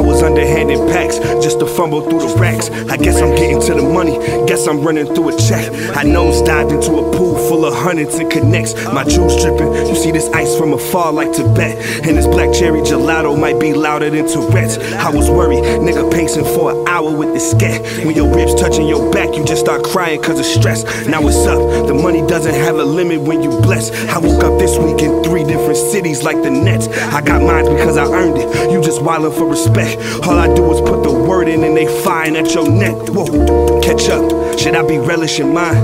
I was underhanded packs just to fumble through the racks. I guess I'm getting to the money, guess I'm running through a check. I nose dived into a pool full of hundreds and connects. My juice dripping, you see this ice from afar like Tibet. And this black cherry gelato might be louder than Tourette's. I was worried, nigga pacing for an hour with the scat. When your ribs touching your back, you just start crying cause of stress. Now it's up, the money doesn't have a limit when you bless. I woke up this week in three different cities like the Nets. I got mine because I earned it. You just wildin' for respect. All I do is put the word in and they firing at your neck. Whoa, catch up. Should I be relishing mine?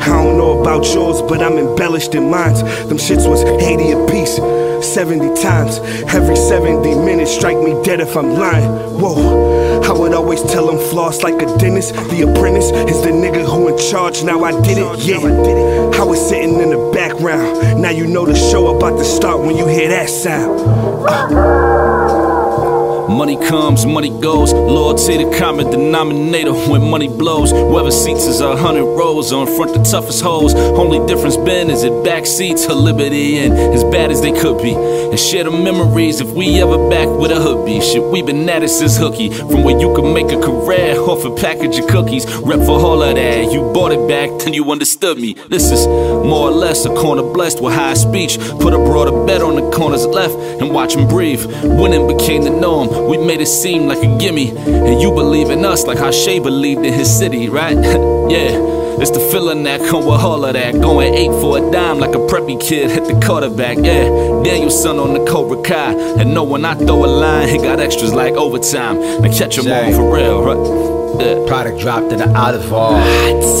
I don't know about yours, but I'm embellished in mine. Them shits was 80 a piece. 70 times. Every 70 minutes, strike me dead if I'm lying. Whoa, I would always tell them floss like a dentist. The apprentice is the nigga who in charge. Now I did it, yeah. I was sitting in the background. Now you know the show about to start when you hear that sound. Money comes, money goes. Loyalty the common denominator when money blows. Whoever seats is a hundred rows on front the toughest hoes. Only difference been is it back seats to liberty and as bad as they could be. And share the memories if we ever back with a hoodie. Shit, we been at it since hooky. From where you can make a career off a package of cookies. Rep for all of that. You bought it back, then you understood me. This is more or less a corner blessed with high speech. Put a broader bet on the corners left and watch them breathe. Winning became the norm. We made it seem like a gimme. And you believe in us like how Shay believed in his city, right? yeah. It's the feeling that come with all of that. Going eight for a dime like a preppy kid hit the quarterback. Yeah, Daniel-san on the Cobra Kai. And know when I throw a line, he got extras like overtime. Now catch him on for real, right? Yeah. Product dropped in the olive oil.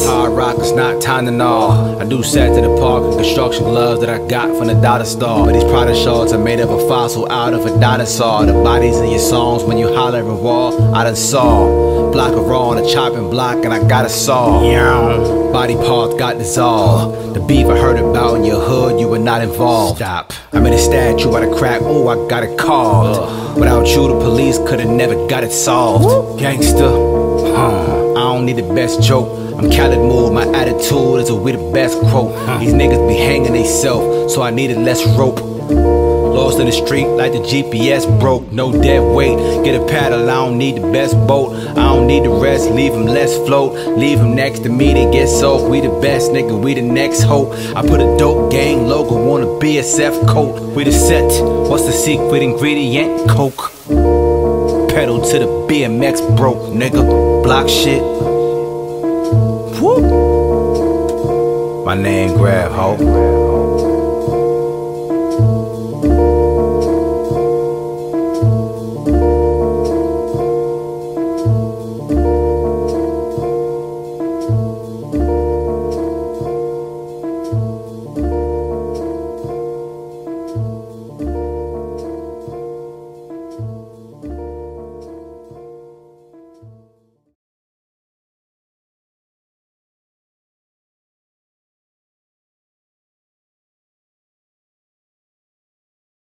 Hard rock is not Tylenol. I do set to the park and construction gloves that I got from the dollar store. But these product shorts are made of a fossil out of a dinosaur. The bodies in your songs when you holler and wall, I done saw. Block of raw on a chopping block and I got a saw. Yeah. Body parts got dissolved. The beef I heard about in your hood, you were not involved. Stop. I made a statue out of crack, oh, I got it carved. Without you, the police could've never got it solved. Gangster. Need the best joke. I'm Khaled Mood, my attitude is a we the best quote. These niggas be hanging they self, so I needed less rope. Lost in the street like the GPS broke, no dead weight. Get a paddle, I don't need the best boat. I don't need the rest, leave him less float. Leave him next to me, they get soaked. We the best, nigga, we the next hope. I put a dope gang logo on a BSF coat. We the set, what's the secret ingredient? Coke. Pedal to the BMX broke, nigga. Block shit. Woo. My name Grab Hope.